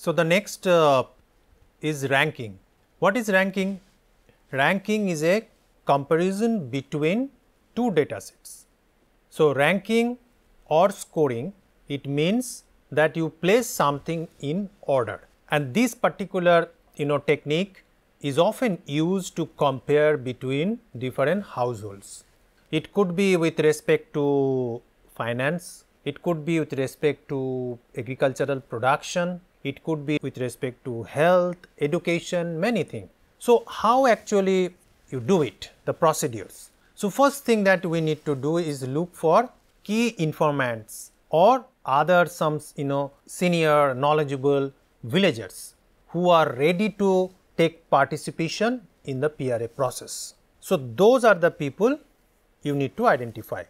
So, the next uh, is ranking. What is ranking? Ranking is a comparison between two data sets. So, ranking or scoring it means that you place something in order and this particular you know technique is often used to compare between different households. It could be with respect to finance, it could be with respect to agricultural production, it could be with respect to health, education, many things. So, how actually you do it, the procedures. So, first thing that we need to do is look for key informants or other some you know senior knowledgeable villagers who are ready to take participation in the PRA process. So, those are the people you need to identify.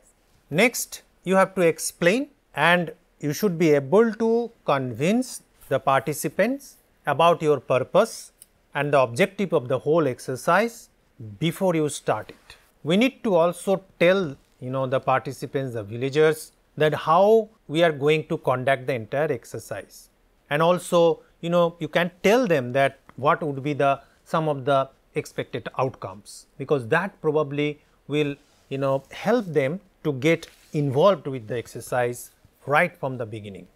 Next, you have to explain and you should be able to convince the participants about your purpose and the objective of the whole exercise before you start it. We need to also tell you know the participants the villagers that how we are going to conduct the entire exercise and also you know you can tell them that what would be the some of the expected outcomes because that probably will you know help them to get involved with the exercise right from the beginning.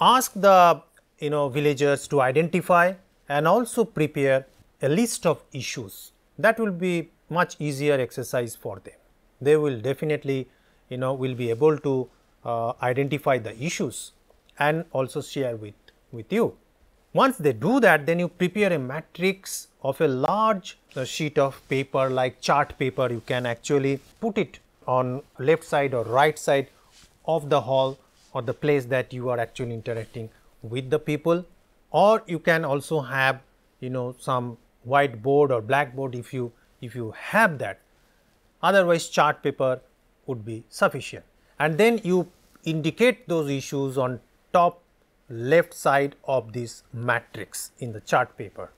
Ask the you know villagers to identify and also prepare a list of issues that will be much easier exercise for them. They will definitely you know will be able to uh, identify the issues and also share with, with you. Once they do that, then you prepare a matrix of a large uh, sheet of paper like chart paper. You can actually put it on left side or right side of the hall or the place that you are actually interacting with the people or you can also have you know some whiteboard or blackboard if you if you have that otherwise chart paper would be sufficient and then you indicate those issues on top left side of this matrix in the chart paper.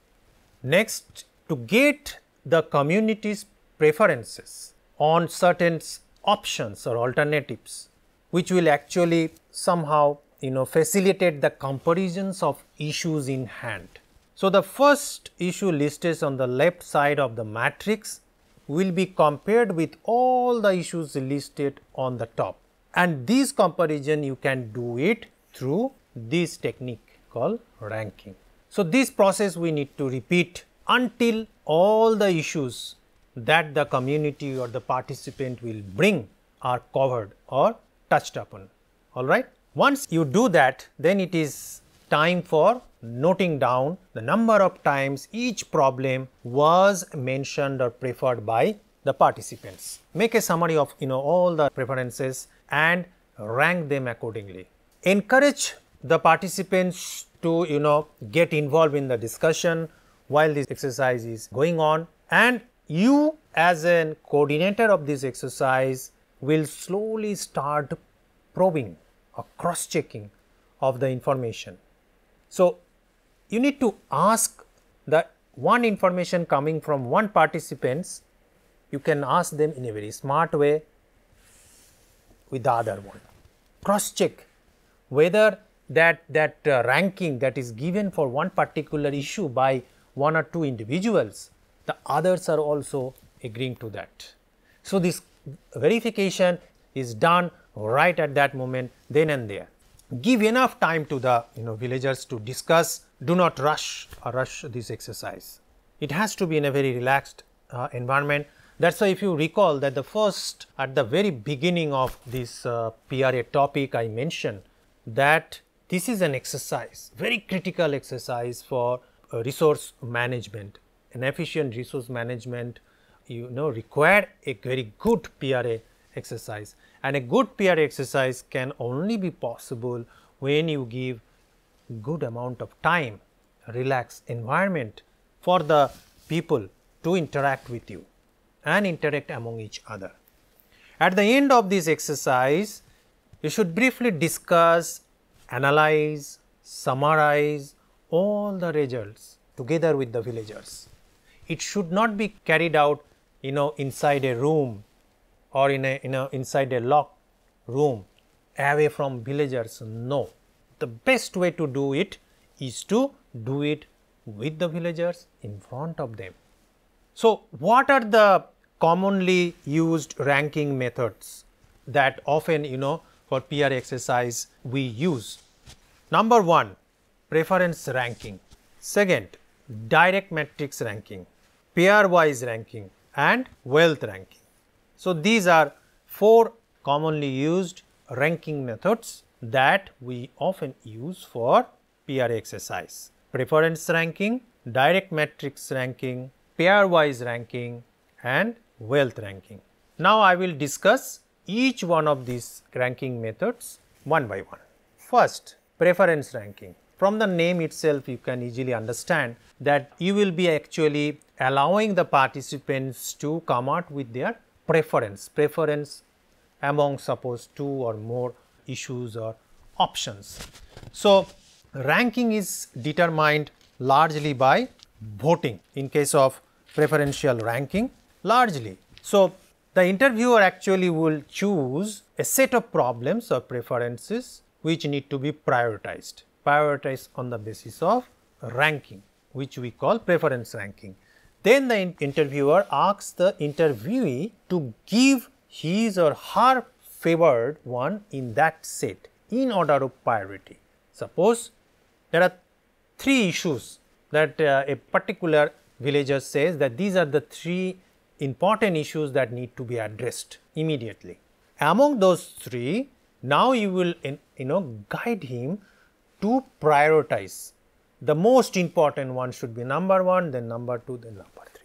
Next to get the community's preferences on certain options or alternatives which will actually somehow you know facilitate the comparisons of issues in hand. So, the first issue listed on the left side of the matrix will be compared with all the issues listed on the top and this comparison you can do it through this technique called ranking. So, this process we need to repeat until all the issues that the community or the participant will bring are covered or touched upon. All right. Once you do that, then it is time for noting down the number of times each problem was mentioned or preferred by the participants. Make a summary of you know all the preferences and rank them accordingly. Encourage the participants to you know get involved in the discussion while this exercise is going on and you as a coordinator of this exercise will slowly start probing or cross checking of the information. So, you need to ask the one information coming from one participants you can ask them in a very smart way with the other one. Cross check whether that, that uh, ranking that is given for one particular issue by one or two individuals, the others are also agreeing to that. So, this verification is done right at that moment then and there. Give enough time to the you know villagers to discuss, do not rush or rush this exercise. It has to be in a very relaxed uh, environment that is why if you recall that the first at the very beginning of this uh, PRA topic I mentioned that this is an exercise, very critical exercise for uh, resource management. An efficient resource management you know require a very good PRA exercise and a good PR exercise can only be possible when you give good amount of time, relaxed environment for the people to interact with you and interact among each other. At the end of this exercise, you should briefly discuss, analyze, summarize all the results together with the villagers. It should not be carried out you know inside a room or in a, in a inside a locked room away from villagers. No, the best way to do it is to do it with the villagers in front of them. So, what are the commonly used ranking methods that often you know for PR exercise we use? Number 1 preference ranking, second direct matrix ranking, pair wise ranking and wealth ranking. So, these are four commonly used ranking methods that we often use for PR exercise preference ranking, direct matrix ranking, pair wise ranking and wealth ranking. Now, I will discuss each one of these ranking methods one by one. First, preference ranking. From the name itself, you can easily understand that you will be actually allowing the participants to come out with their preference, preference among suppose two or more issues or options. So, ranking is determined largely by voting in case of preferential ranking largely. So, the interviewer actually will choose a set of problems or preferences which need to be prioritized, prioritized on the basis of ranking which we call preference ranking. Then the interviewer asks the interviewee to give his or her favored one in that set in order of priority. Suppose there are three issues that uh, a particular villager says that these are the three important issues that need to be addressed immediately. Among those three, now you will you know guide him to prioritize. The most important one should be number 1, then number 2, then number 3.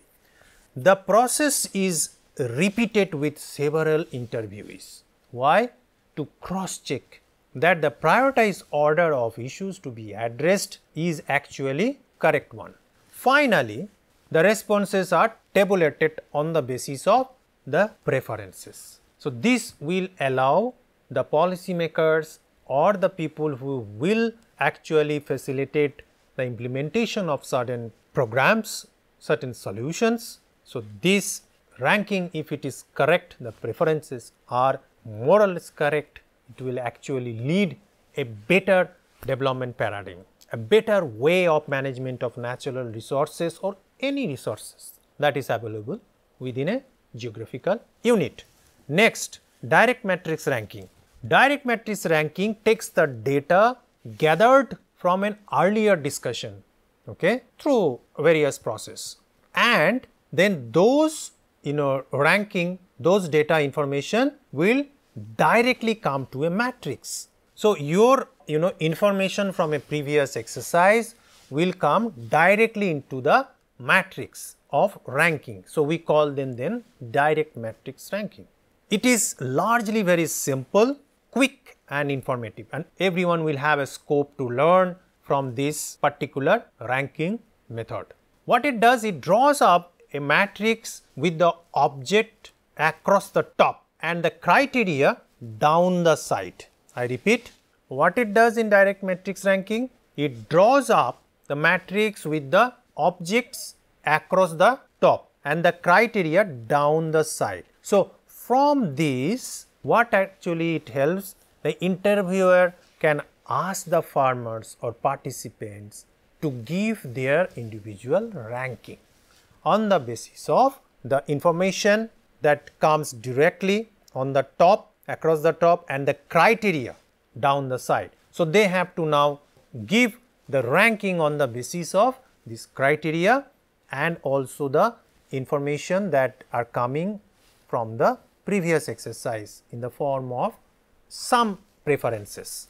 The process is repeated with several interviewees. Why? To cross check that the prioritized order of issues to be addressed is actually correct one. Finally, the responses are tabulated on the basis of the preferences. So, this will allow the policymakers or the people who will actually facilitate the implementation of certain programs, certain solutions. So, this ranking if it is correct, the preferences are more or less correct it will actually lead a better development paradigm, a better way of management of natural resources or any resources that is available within a geographical unit. Next, direct matrix ranking. Direct matrix ranking takes the data gathered from an earlier discussion okay, through various process and then those you know ranking those data information will directly come to a matrix. So, your you know information from a previous exercise will come directly into the matrix of ranking. So, we call them then direct matrix ranking. It is largely very simple, quick and informative and everyone will have a scope to learn from this particular ranking method. What it does, it draws up a matrix with the object across the top and the criteria down the side. I repeat what it does in direct matrix ranking, it draws up the matrix with the objects across the top and the criteria down the side. So, from this what actually it helps the interviewer can ask the farmers or participants to give their individual ranking on the basis of the information that comes directly on the top across the top and the criteria down the side. So, they have to now give the ranking on the basis of this criteria and also the information that are coming from the previous exercise in the form of some preferences.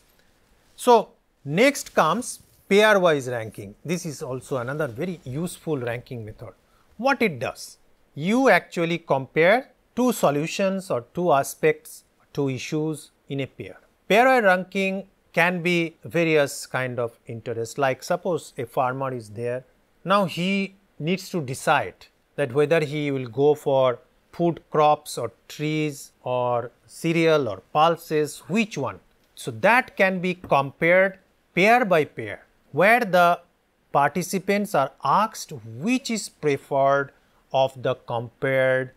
So, next comes pair wise ranking. This is also another very useful ranking method. What it does? You actually compare two solutions or two aspects, two issues in a pair. Pair ranking can be various kind of interest like suppose a farmer is there. Now he needs to decide that whether he will go for food crops or trees or cereal or pulses which one. So, that can be compared pair by pair where the participants are asked which is preferred of the compared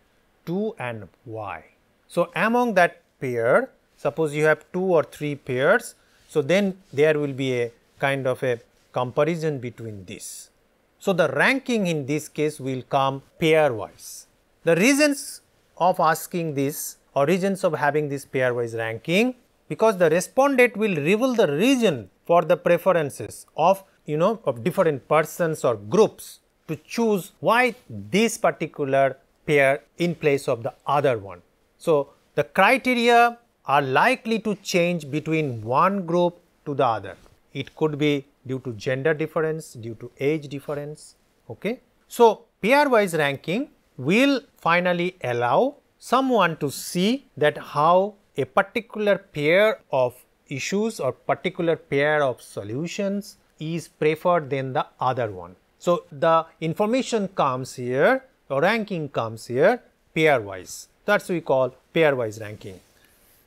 2 and why. So, among that pair suppose you have 2 or 3 pairs. So, then there will be a kind of a comparison between this. So, the ranking in this case will come pairwise. The reasons of asking this or reasons of having this pairwise ranking because the respondent will reveal the reason for the preferences of you know of different persons or groups to choose why this particular pair in place of the other one. So, the criteria are likely to change between one group to the other. It could be due to gender difference, due to age difference. Okay. So, pairwise ranking will finally allow someone to see that how a particular pair of issues or particular pair of solutions is preferred than the other one. So, the information comes here or ranking comes here pairwise that is we call pairwise ranking.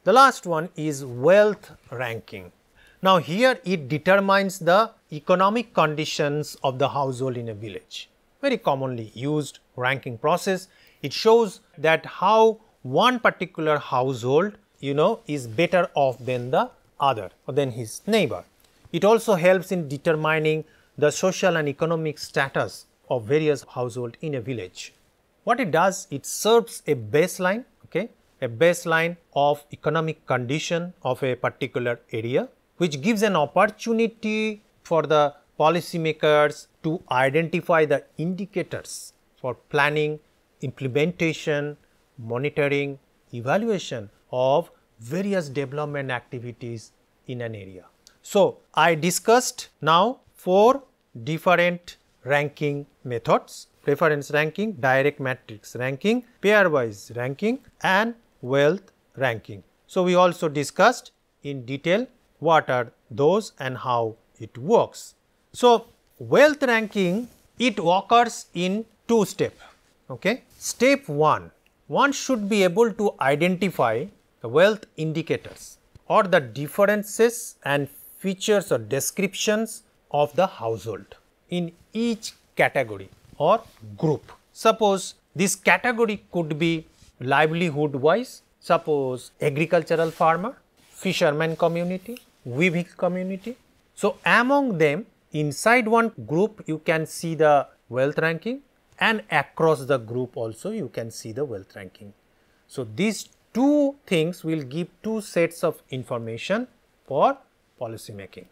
The last one is wealth ranking. Now, here it determines the economic conditions of the household in a village, very commonly used ranking process. It shows that how one particular household you know is better off than the other or than his neighbor. It also helps in determining the social and economic status of various household in a village. What it does, it serves a baseline, okay, a baseline of economic condition of a particular area which gives an opportunity for the policymakers to identify the indicators for planning, implementation, monitoring, evaluation of various development activities in an area. So, I discussed now four different ranking methods preference ranking, direct matrix ranking, pairwise ranking and wealth ranking. So, we also discussed in detail what are those and how it works. So, wealth ranking it occurs in two steps. Okay. Step 1, one should be able to identify the wealth indicators or the differences and features or descriptions of the household in each category or group. Suppose this category could be livelihood wise, suppose agricultural farmer, fisherman community, weaving community. So, among them inside one group you can see the wealth ranking and across the group also you can see the wealth ranking. So, these two things will give two sets of information for policy making.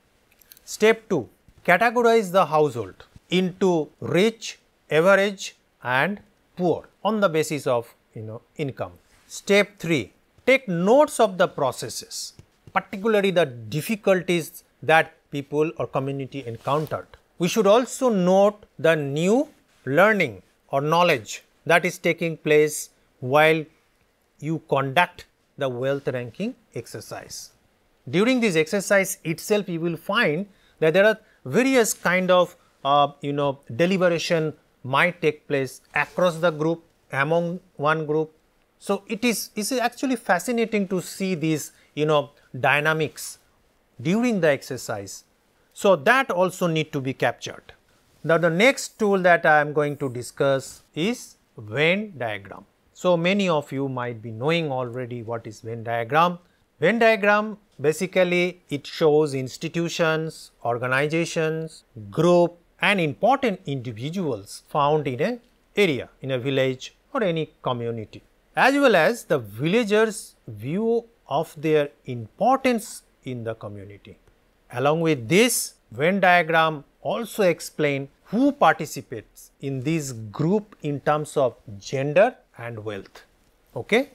Step 2 categorize the household into rich, average and poor on the basis of you know income. Step 3 take notes of the processes particularly the difficulties that people or community encountered. We should also note the new learning or knowledge that is taking place while you conduct the wealth ranking exercise. During this exercise itself you will find that there are various kind of uh, you know deliberation might take place across the group among one group. So, it is, it is actually fascinating to see these you know dynamics during the exercise. So, that also need to be captured. Now, the next tool that I am going to discuss is Venn diagram. So, many of you might be knowing already what is Venn diagram. Venn diagram basically it shows institutions, organizations, group and important individuals found in a area, in a village or any community as well as the villagers view of their importance in the community. Along with this, Venn diagram also explain who participates in this group in terms of gender and wealth. Okay?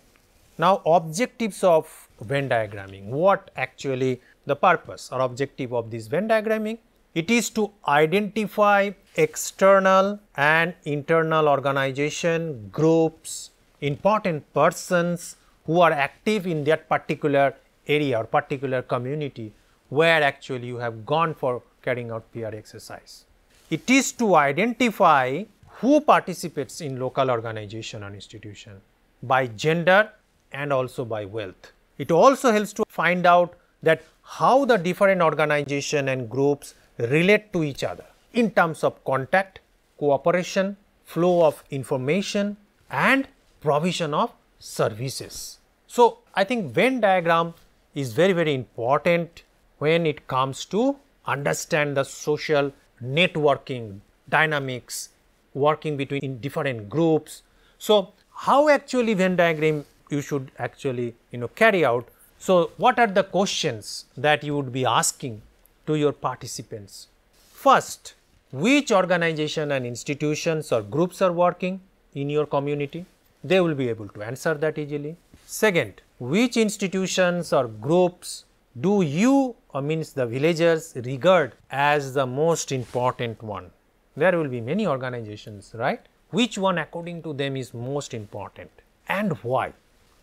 Now, objectives of Venn diagramming, what actually the purpose or objective of this Venn diagramming? It is to identify external and internal organization, groups, important persons who are active in that particular area or particular community where actually you have gone for carrying out PR exercise. It is to identify who participates in local organization or institution by gender and also by wealth. It also helps to find out that how the different organization and groups relate to each other in terms of contact, cooperation, flow of information and provision of services. So, I think Venn diagram is very very important when it comes to understand the social networking dynamics working between different groups. So, how actually Venn diagram you should actually you know carry out. So, what are the questions that you would be asking to your participants? First, which organization and institutions or groups are working in your community? They will be able to answer that easily. Second, which institutions or groups do you or means the villagers regard as the most important one? There will be many organizations, right? Which one according to them is most important and why?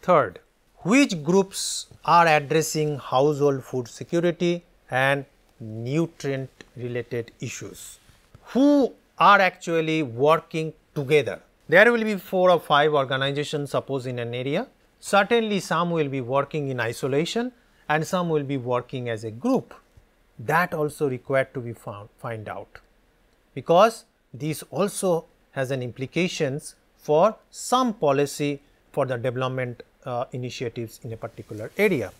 Third, which groups are addressing household food security and nutrient related issues? Who are actually working together? There will be four or five organizations suppose in an area. Certainly some will be working in isolation and some will be working as a group. That also required to be found find out because this also has an implications for some policy for the development uh, initiatives in a particular area.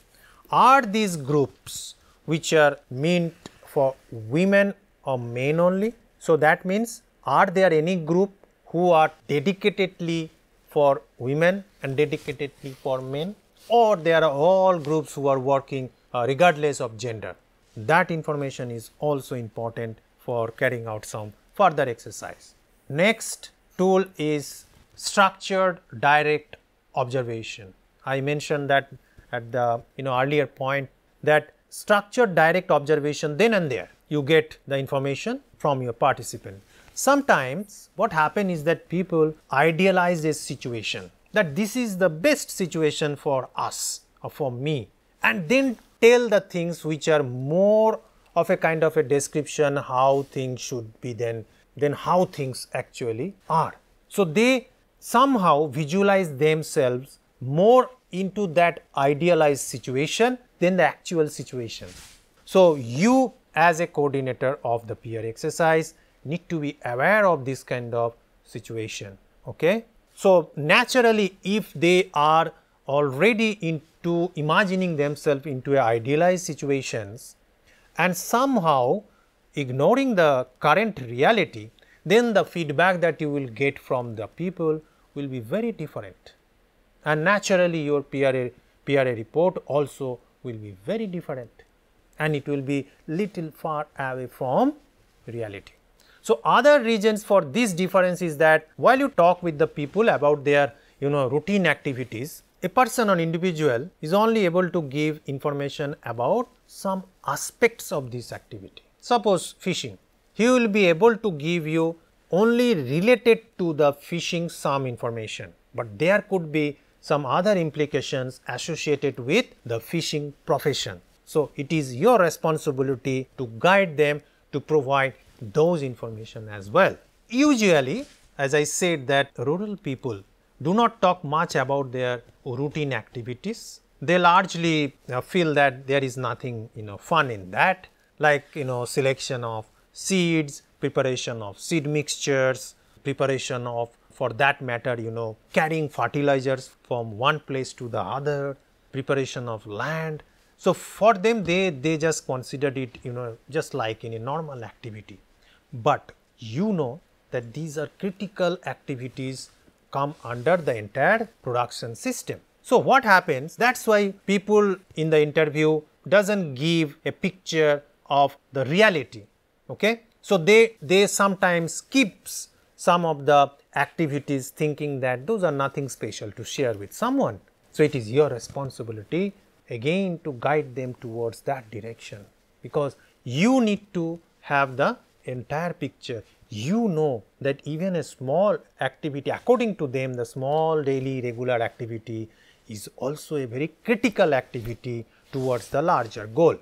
Are these groups which are meant for women or men only? So, that means are there any group who are dedicatedly for women and dedicatedly for men or there are all groups who are working uh, regardless of gender. That information is also important for carrying out some further exercise. Next tool is structured direct observation. I mentioned that at the you know earlier point that structured direct observation then and there you get the information from your participant. Sometimes what happens is that people idealize a situation that this is the best situation for us or for me and then tell the things which are more of a kind of a description how things should be then than how things actually are. So, they somehow visualize themselves more into that idealized situation than the actual situation. So, you as a coordinator of the peer exercise need to be aware of this kind of situation. Okay? So, naturally if they are already into imagining themselves into idealized situations and somehow ignoring the current reality, then the feedback that you will get from the people will be very different and naturally your PRA, PRA report also will be very different and it will be little far away from reality. So, other reasons for this difference is that while you talk with the people about their you know routine activities, a person or individual is only able to give information about some aspects of this activity. Suppose fishing, he will be able to give you only related to the fishing some information, but there could be some other implications associated with the fishing profession. So, it is your responsibility to guide them to provide those information as well. Usually as I said that rural people do not talk much about their routine activities. They largely feel that there is nothing you know fun in that like you know selection of seeds, preparation of seed mixtures, preparation of for that matter you know carrying fertilizers from one place to the other, preparation of land. So, for them they, they just considered it you know just like any normal activity but you know that these are critical activities come under the entire production system. So, what happens that is why people in the interview does not give a picture of the reality. Okay? So, they, they sometimes skips some of the activities thinking that those are nothing special to share with someone. So, it is your responsibility again to guide them towards that direction because you need to have the entire picture, you know that even a small activity according to them the small daily regular activity is also a very critical activity towards the larger goal.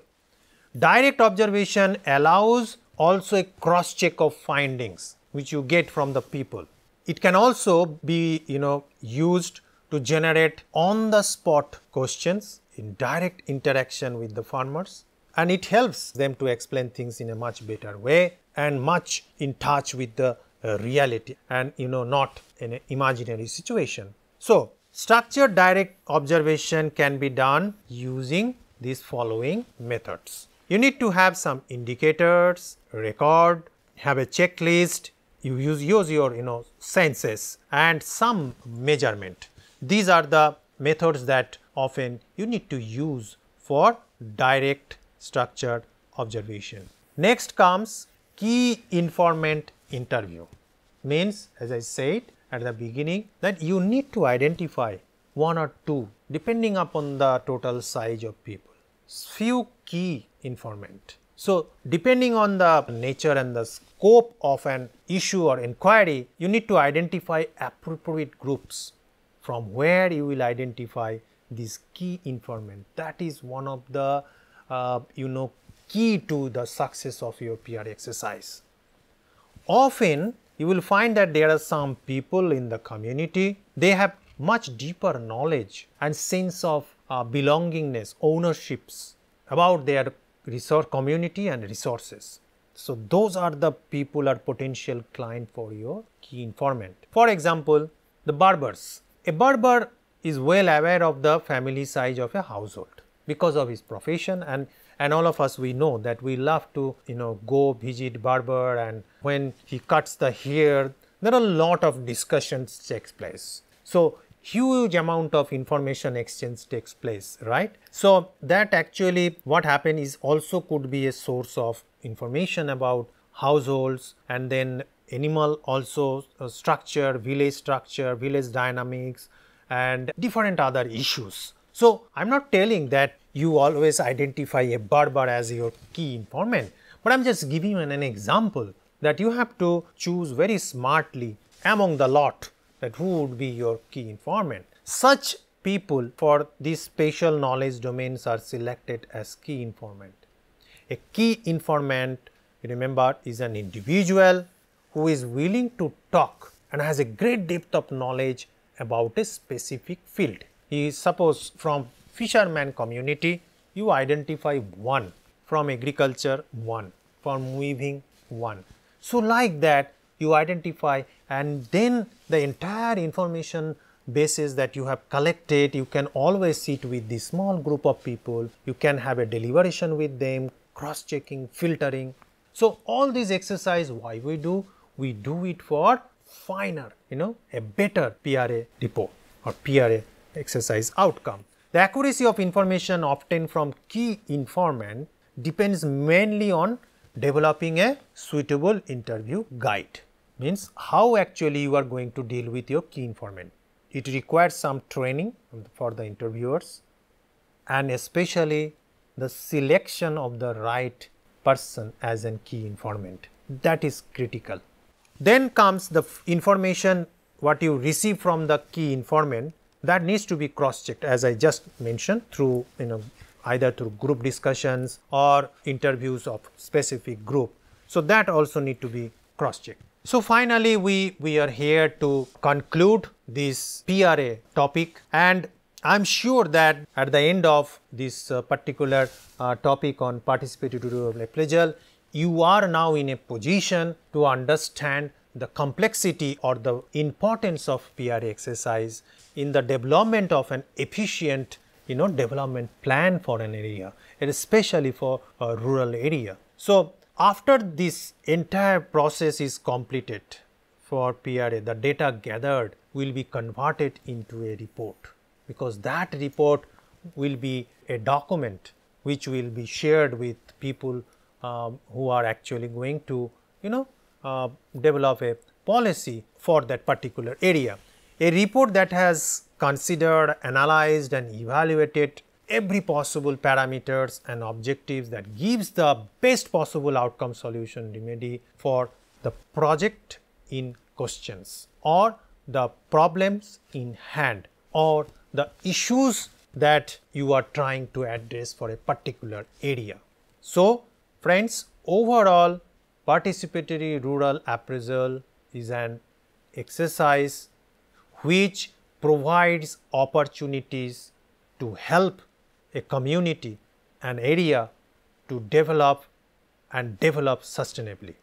Direct observation allows also a cross check of findings which you get from the people. It can also be you know used to generate on the spot questions in direct interaction with the farmers and it helps them to explain things in a much better way and much in touch with the uh, reality and you know not in an imaginary situation. So, structured direct observation can be done using these following methods. you need to have some indicators, record, have a checklist, you use, use your you know senses and some measurement. These are the methods that often you need to use for direct structured observation. Next comes key informant interview means as I said at the beginning that you need to identify one or two depending upon the total size of people few key informant. So, depending on the nature and the scope of an issue or inquiry, you need to identify appropriate groups from where you will identify these key informant. That is one of the uh, you know key to the success of your PR exercise. Often you will find that there are some people in the community, they have much deeper knowledge and sense of uh, belongingness, ownerships about their resource community and resources. So, those are the people are potential client for your key informant. For example, the barbers. A barber is well aware of the family size of a household because of his profession and and all of us we know that we love to you know go visit barber and when he cuts the hair there are a lot of discussions takes place. So, huge amount of information exchange takes place right. So, that actually what happened is also could be a source of information about households and then animal also uh, structure, village structure, village dynamics and different other issues. So, I am not telling that you always identify a barber as your key informant, but I am just giving you an, an example that you have to choose very smartly among the lot that who would be your key informant. Such people for these spatial knowledge domains are selected as key informant. A key informant remember is an individual who is willing to talk and has a great depth of knowledge about a specific field. He is suppose from fisherman community you identify one, from agriculture one, from weaving one. So, like that you identify and then the entire information basis that you have collected you can always sit with the small group of people you can have a deliberation with them cross checking filtering. So all these exercise why we do? We do it for finer you know a better PRA report or PRA exercise outcome the accuracy of information obtained from key informant depends mainly on developing a suitable interview guide means how actually you are going to deal with your key informant. It requires some training for the interviewers and especially the selection of the right person as a key informant that is critical. Then comes the information what you receive from the key informant that needs to be cross checked as I just mentioned through you know either through group discussions or interviews of specific group. So, that also need to be cross checked. So, finally, we, we are here to conclude this PRA topic and I am sure that at the end of this uh, particular uh, topic on participatory rural appraisal, you are now in a position to understand the complexity or the importance of PRA exercise in the development of an efficient you know development plan for an area especially for a rural area. So, after this entire process is completed for PRA, the data gathered will be converted into a report because that report will be a document which will be shared with people um, who are actually going to you know uh, develop a policy for that particular area. A report that has considered, analyzed and evaluated every possible parameters and objectives that gives the best possible outcome solution remedy for the project in questions or the problems in hand or the issues that you are trying to address for a particular area. So, friends overall participatory rural appraisal is an exercise which provides opportunities to help a community, an area to develop and develop sustainably.